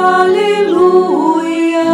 Aleluia.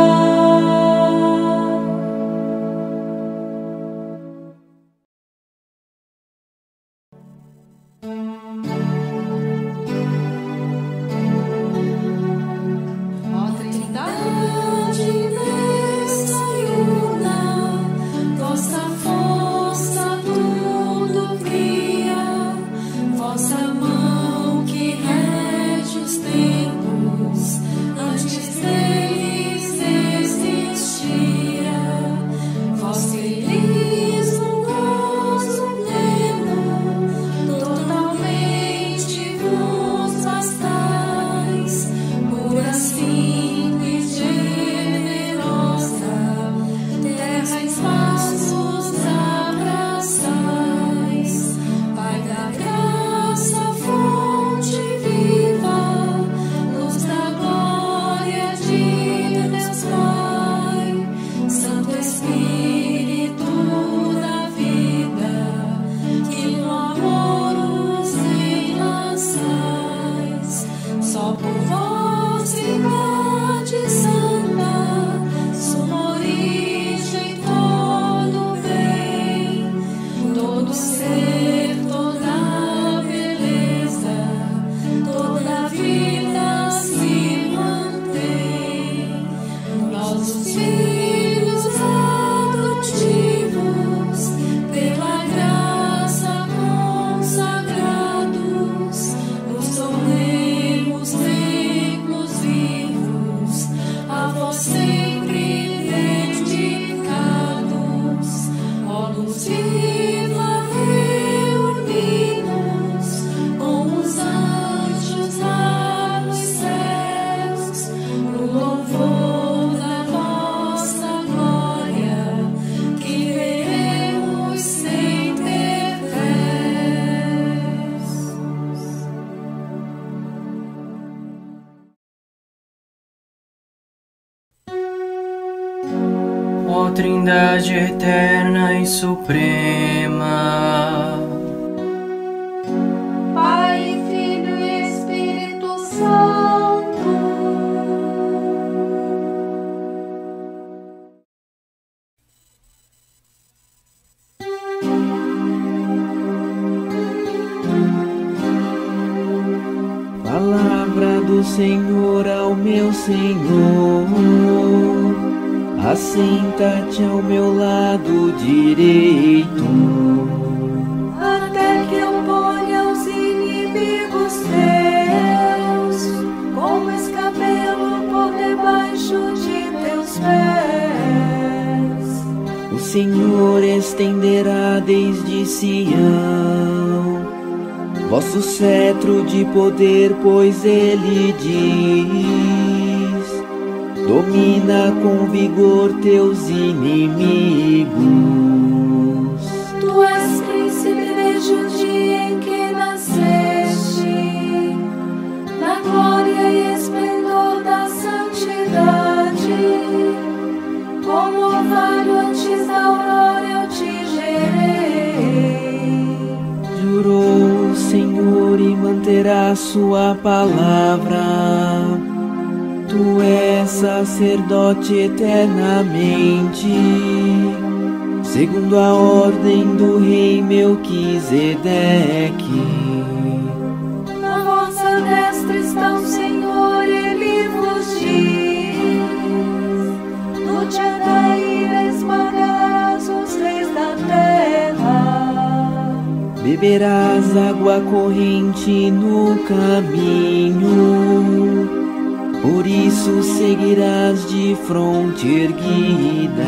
Suprema, Pai, Filho e Espírito Santo. Palavra do Senhor ao meu Senhor, assenta-te ao meu lado direito. Até que eu ponha os inimigos teus, como escabelo por debaixo de teus pés. O Senhor estenderá desde Sião vosso cetro de poder, pois ele diz: domina com vigor teus inimigos. Tu és príncipe desde o dia em que nasceste, na glória e esplendor da santidade. Como orvalho antes da aurora eu te gerei. Jurou o Senhor e manterá sua palavra. Tu és sacerdote eternamente, segundo a ordem do rei Melquisedeque. Na vossa destra está o Senhor, ele vos diz: No dia da ira esmagarás os reis da terra. Beberás água corrente no caminho, por isso seguirás de fronte erguida.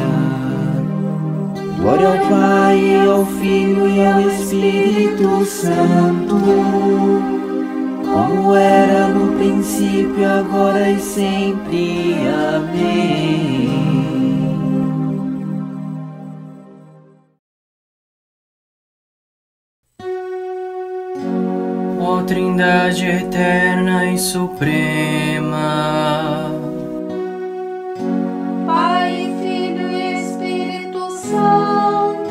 Glória ao Pai, ao Filho e ao Espírito Santo, como era no princípio, agora e sempre. Amém. Ó Trindade eterna e suprema, Pai, Filho e Espírito Santo.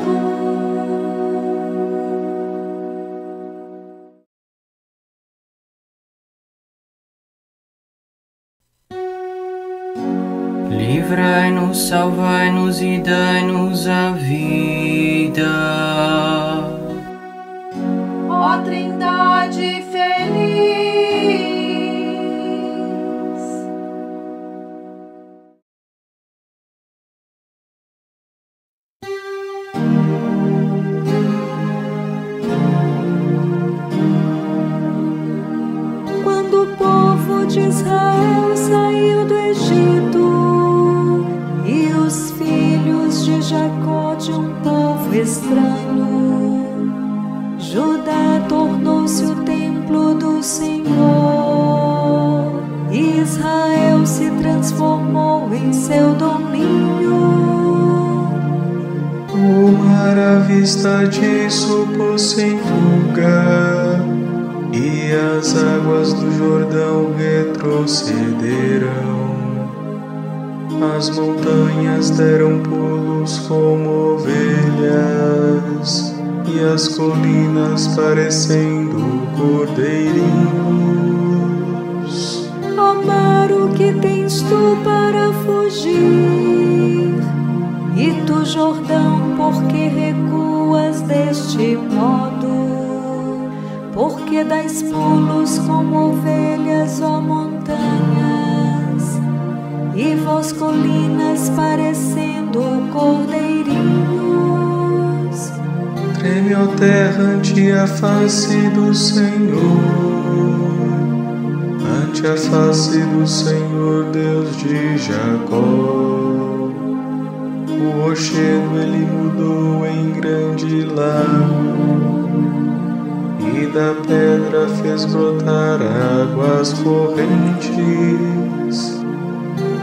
livrai-nos, salvai-nos e dai-nos a vida. Israel saiu do Egito e os filhos de Jacó de um povo estranho, Judá tornou-se o templo do Senhor. Israel se transformou em seu domínio. O mar à vista disso pôs em fuga, e as águas do Jordão retrocederam. As montanhas deram pulos como ovelhas, e as colinas parecendo cordeirinhos. Ó mar, o que tens tu para fugir? E tu, Jordão, por que recuas deste modo? Porque dás pulos como ovelhas, ó montanhas, e vós, colinas, parecendo cordeirinhos. Treme, ó terra, ante a face do Senhor, ante a face do Senhor, Deus de Jacó. O rochedo ele mudou em grande lago, e da pedra fez brotar águas correntes.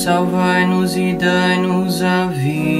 Salvai-nos e dai-nos a vida.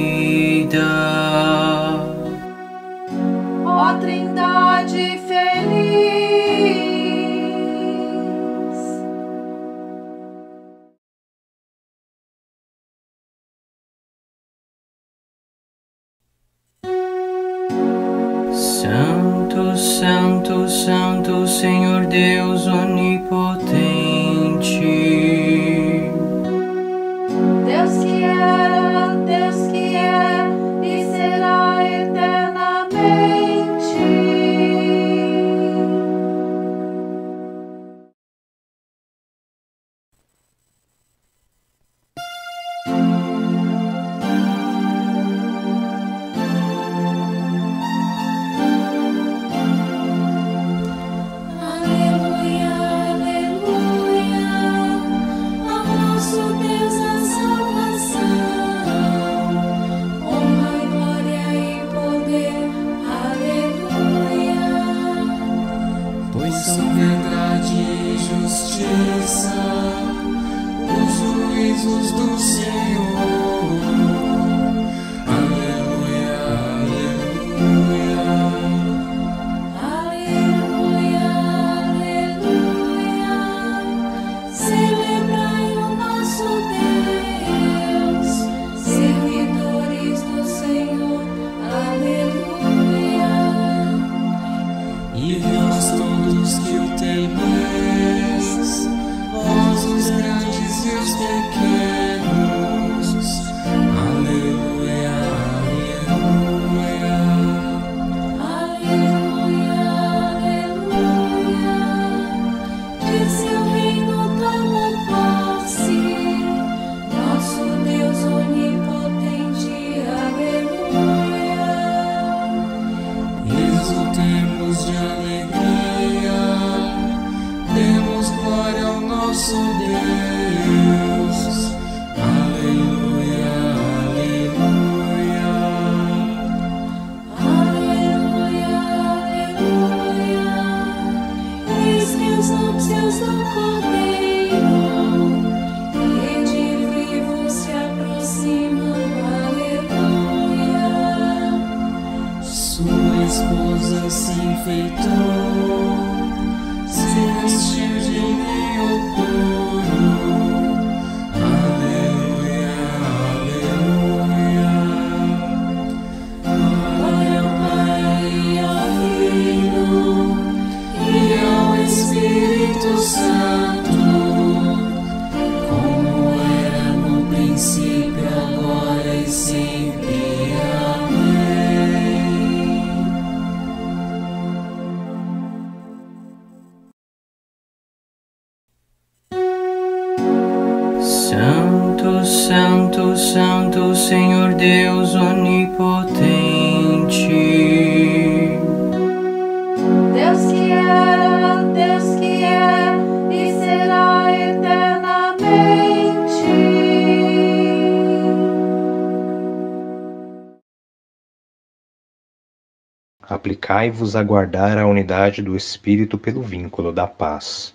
Dedicai-vos a guardar a unidade do Espírito pelo vínculo da paz.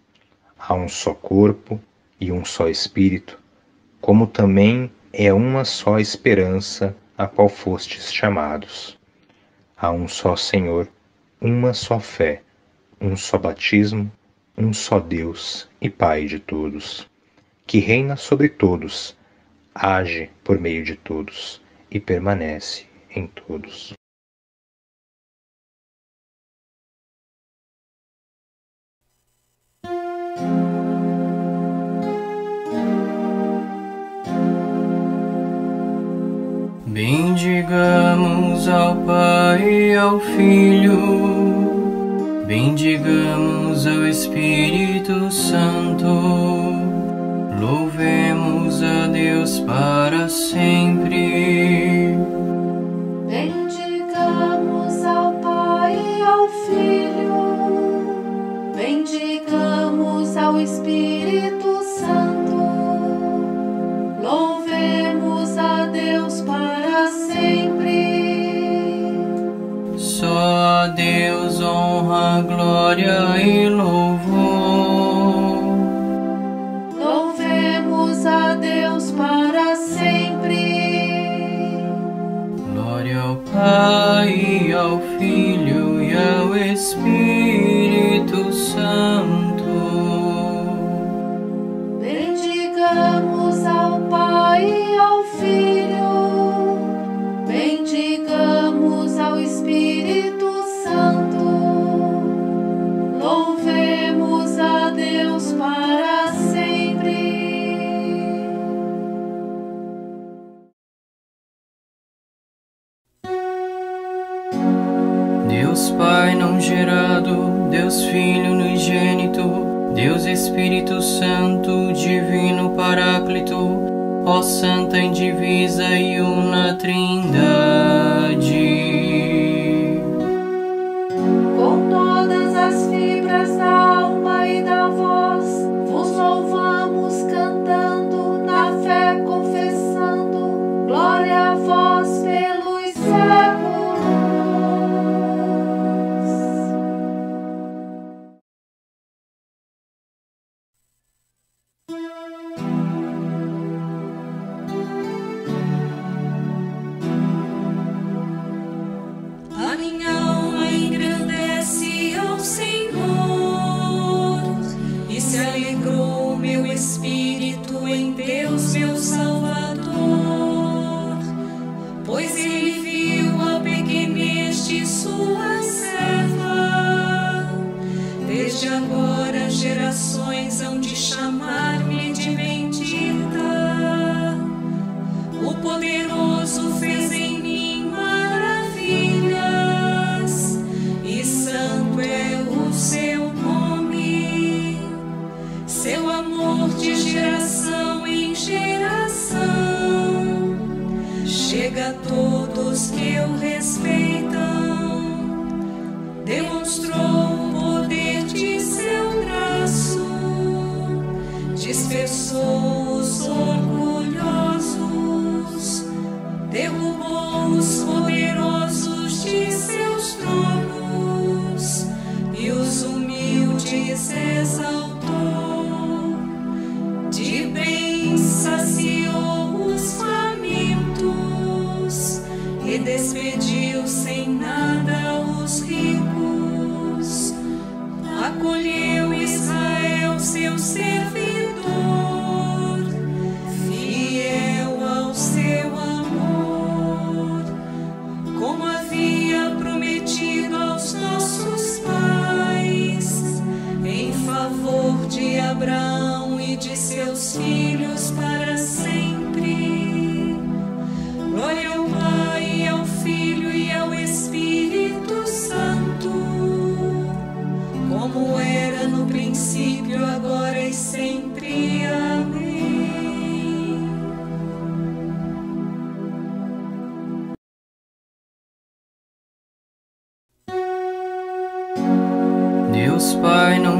Há um só corpo e um só Espírito, como também é uma só esperança a qual fostes chamados. Há um só Senhor, uma só fé, um só batismo, um só Deus e Pai de todos, que reina sobre todos, age por meio de todos e permanece em todos. Bendigamos ao Pai e ao Filho, bendigamos ao Espírito Santo, louvemos a Deus para sempre. glória e louvor. Louvemos a Deus para sempre. Glória ao Pai, ao Filho e ao Espírito Santo. Bendigamos chamar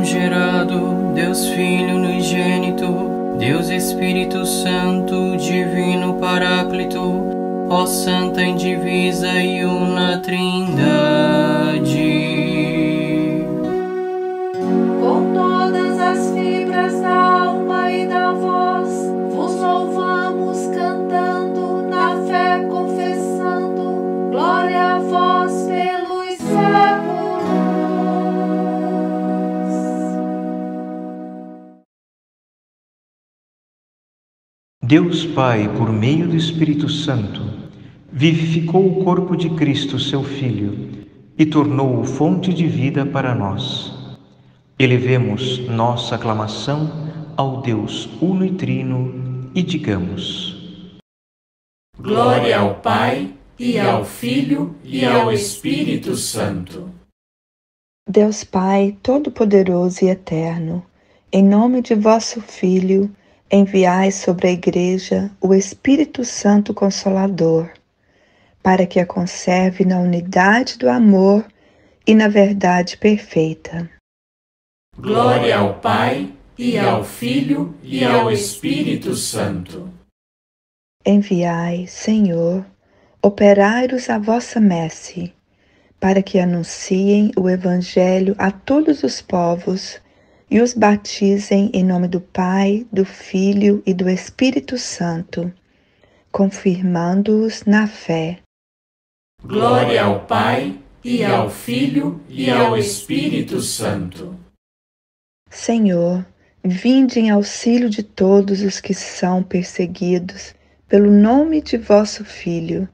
gerado, Deus Filho unigênito, Deus Espírito Santo, Divino Paráclito, ó Santa Indivisa e Una Trindade. Deus Pai, por meio do Espírito Santo, vivificou o corpo de Cristo, seu Filho, e tornou-o fonte de vida para nós. Elevemos nossa aclamação ao Deus uno e trino e digamos: Glória ao Pai, e ao Filho, e ao Espírito Santo. Deus Pai Todo-Poderoso e Eterno, em nome de vosso Filho, enviai sobre a Igreja o Espírito Santo Consolador, para que a conserve na unidade do amor e na verdade perfeita. Glória ao Pai, e ao Filho, e ao Espírito Santo. Enviai, Senhor, operários à vossa messe, para que anunciem o Evangelho a todos os povos e os batizem em nome do Pai, do Filho e do Espírito Santo, confirmando-os na fé. Glória ao Pai, e ao Filho, e ao Espírito Santo. Senhor, vinde em auxílio de todos os que são perseguidos pelo nome de vosso Filho,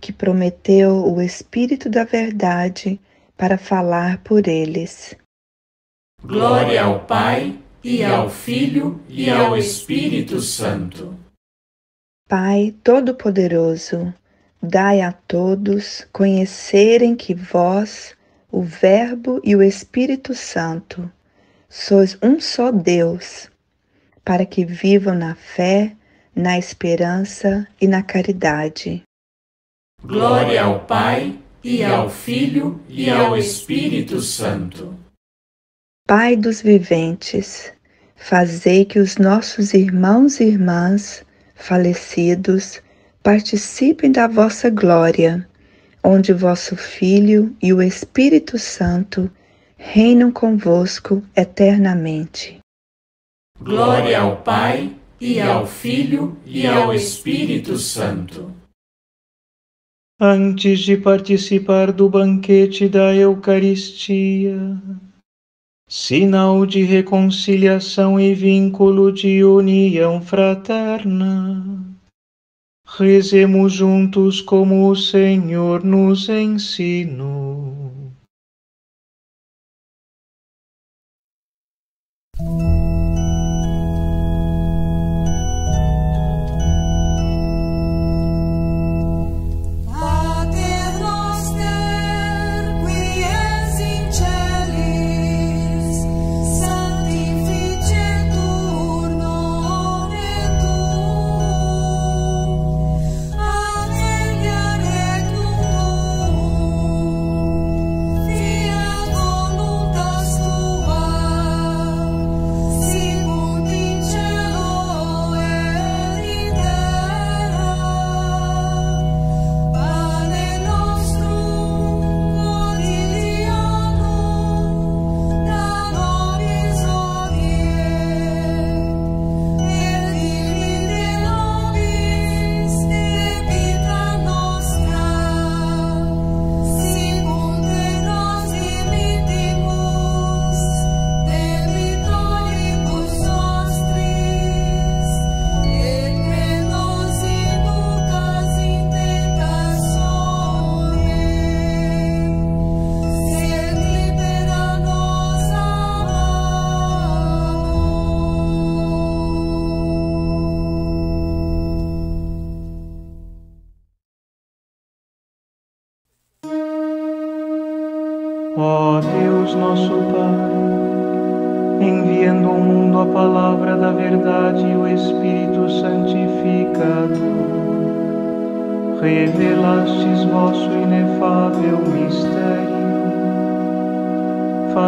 que prometeu o Espírito da Verdade para falar por eles. Glória ao Pai, e ao Filho, e ao Espírito Santo. Pai Todo-Poderoso, dai a todos conhecerem que vós, o Verbo e o Espírito Santo, sois um só Deus, para que vivam na fé, na esperança e na caridade. Glória ao Pai, e ao Filho, e ao Espírito Santo. Pai dos viventes, fazei que os nossos irmãos e irmãs falecidos participem da vossa glória, onde vosso Filho e o Espírito Santo reinam convosco eternamente. Glória ao Pai, e ao Filho, e ao Espírito Santo. Antes de participar do banquete da Eucaristia, sinal de reconciliação e vínculo de união fraterna, rezemos juntos como o Senhor nos ensinou.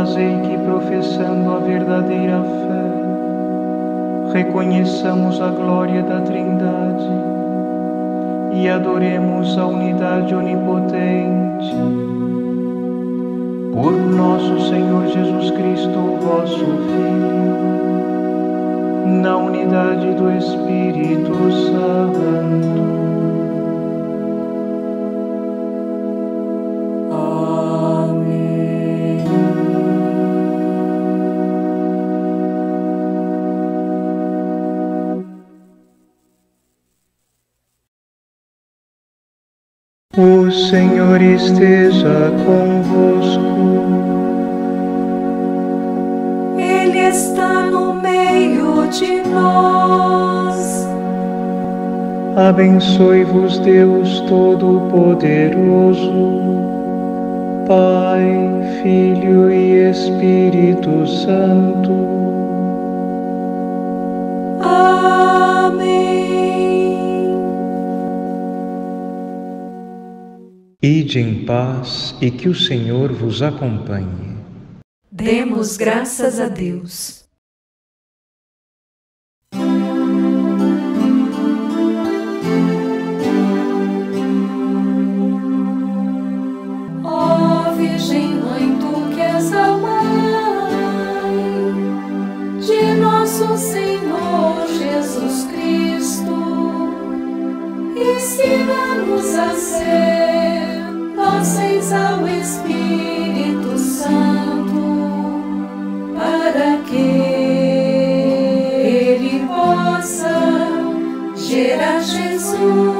Fazei que, professando a verdadeira fé, reconheçamos a glória da Trindade e adoremos a unidade onipotente por nosso Senhor Jesus Cristo, vosso Filho, na unidade do Espírito Santo. O Senhor esteja convosco. Ele está no meio de nós. Abençoe-vos, Deus Todo-Poderoso, Pai, Filho e Espírito Santo. Ide em paz e que o Senhor vos acompanhe. Demos graças a Deus. Ó Virgem Mãe, tu que és a mãe de nosso Senhor Jesus Cristo, ensina-nos a ser dóceis ao Espírito Santo, para que Ele possa gerar Jesus.